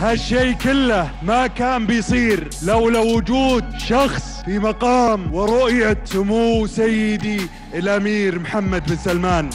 هالشي كله ما كان بيصير لولا وجود شخص في مقام ورؤية سمو سيدي الأمير محمد بن سلمان.